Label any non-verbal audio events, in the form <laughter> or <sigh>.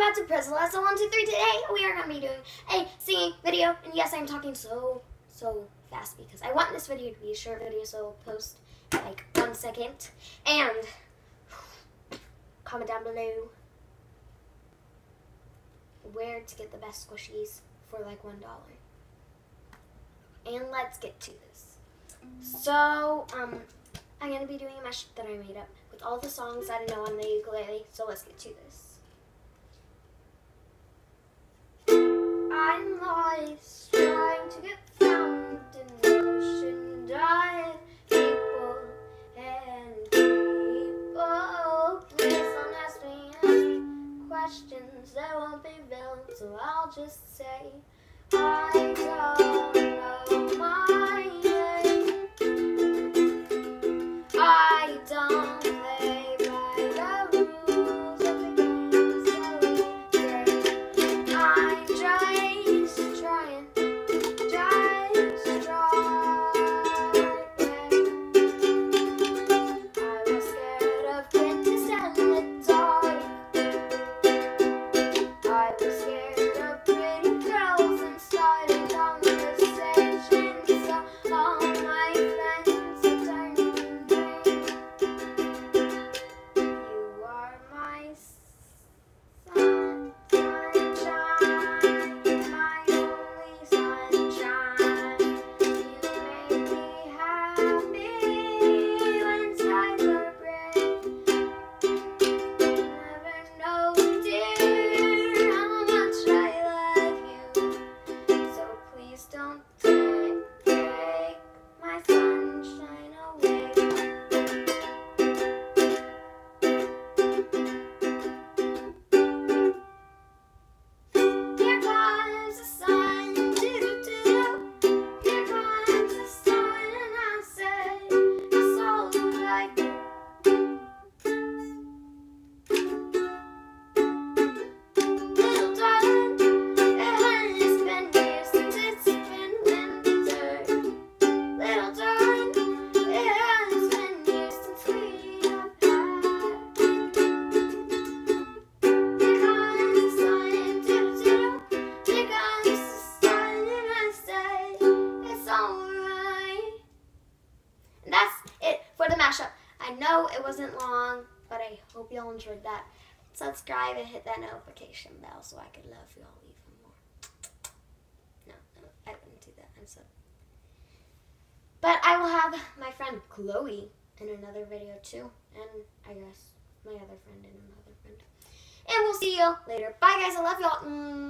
back to press. So one, two, three. Today we are going to be doing a singing video. And yes, I'm talking so, so fast because I want this video to be a short video, so I'll post like one second. And <sighs> comment down below where to get the best squishies for like one dollar. And let's get to this. So, um, I'm gonna be doing a mashup that I made up with all the songs that I know on the ukulele. So let's get to this. I'm trying to get found in the ocean dive. People and people, please don't ask me any questions. There won't be villains, so I'll just say I don't know know it wasn't long, but I hope y'all enjoyed that. Subscribe and hit that notification bell so I could love y'all even more. No, no, I wouldn't do that. I'm so. But I will have my friend Chloe in another video too, and I guess my other friend and another friend. And we'll see you later. Bye, guys. I love y'all. Mm.